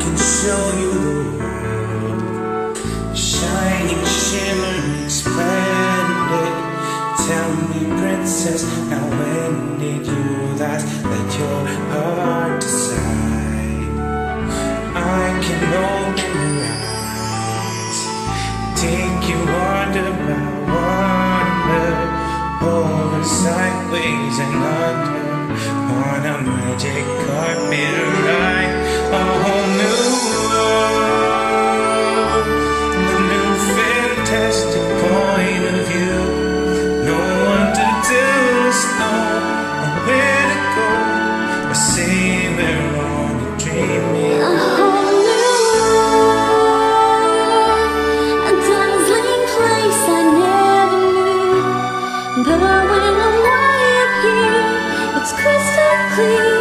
can show you the world. Shining, shimmering, splendid. Tell me, princess, now when did you last let your heart decide? I can open your eyes, take you under my wonder, over sideways and under see